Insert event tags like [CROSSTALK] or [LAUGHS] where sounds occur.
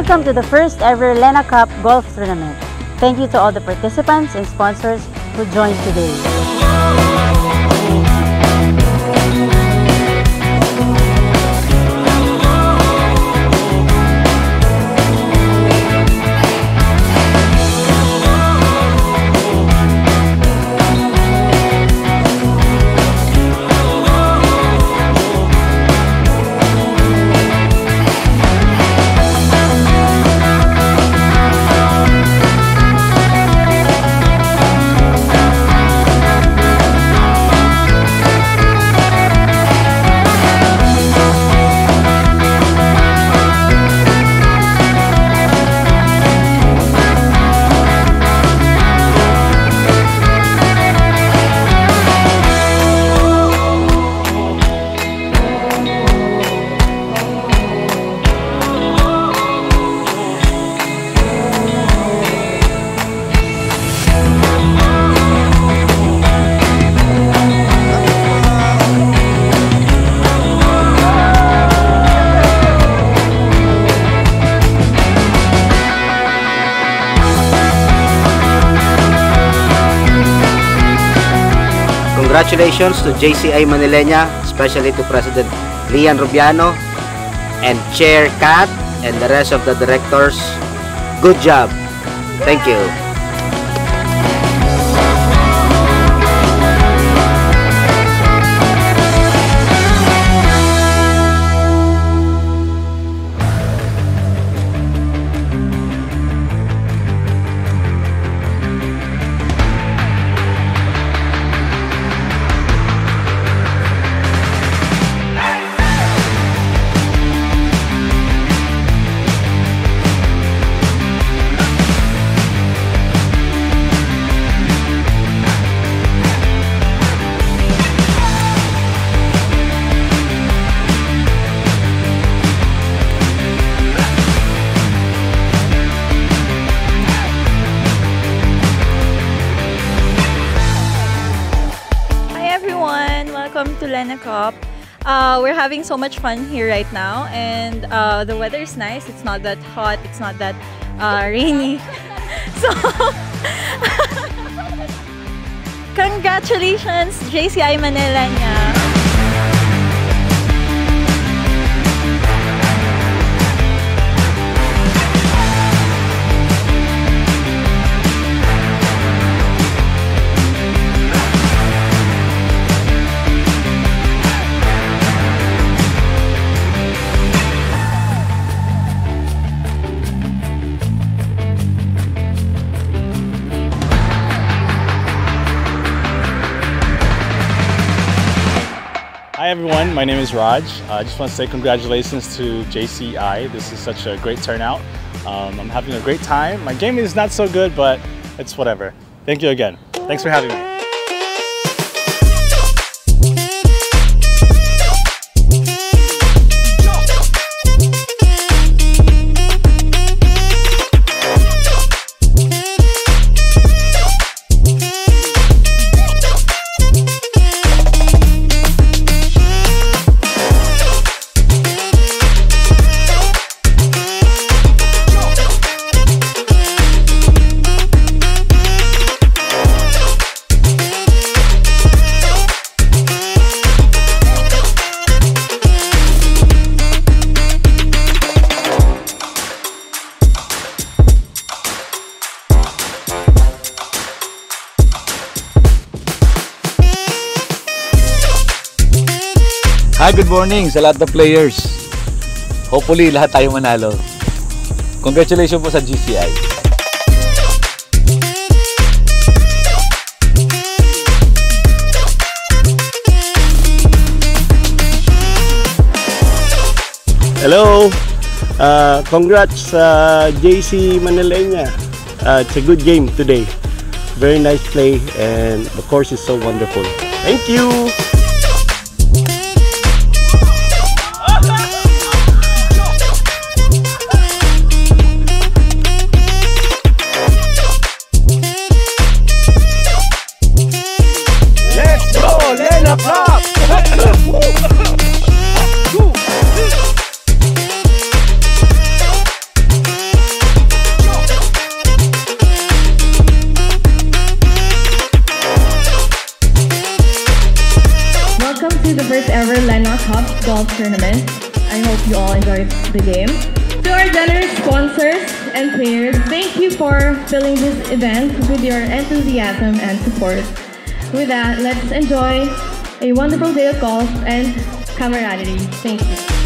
Welcome to the first ever Lena Cup Golf Tournament. Thank you to all the participants and sponsors who joined today. Congratulations to JCI Manilena, especially to President Lian Rubiano and Chair Kat and the rest of the directors. Good job. Thank you. Welcome to Lena Cup. Uh, we're having so much fun here right now, and uh, the weather is nice. It's not that hot. It's not that uh, rainy. [LAUGHS] so, [LAUGHS] congratulations, JCI Manilena. Hi everyone, my name is Raj. Uh, I just want to say congratulations to JCI. This is such a great turnout. Um, I'm having a great time. My game is not so good, but it's whatever. Thank you again. Thanks for having me. Hi, good morning sa lahat ng players. Hopefully, lahat tayo manalo. Congratulations po sa GCI. Hello. Uh, congrats sa JC Manilena. Uh, it's a good game today. Very nice play and the course is so wonderful. Thank you. the block. Welcome to the first ever Lena Cup Golf Tournament. I hope you all enjoyed the game. To our generous sponsors and players, thank you for filling this event with your enthusiasm and support. With that, let's enjoy a wonderful day of golf and camaraderie. Thank you.